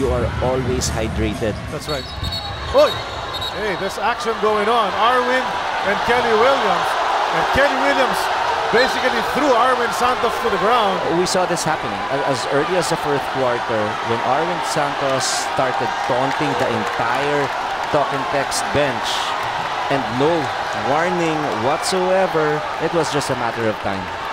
you are always hydrated. That's right. Oh, hey, there's action going on. Arwind and Kelly Williams. And Kelly Williams basically threw Arwind Santos to the ground. We saw this happening as early as the first quarter when Arwind Santos started taunting the entire Talk 'N Text bench and no warning whatsoever. It was just a matter of time.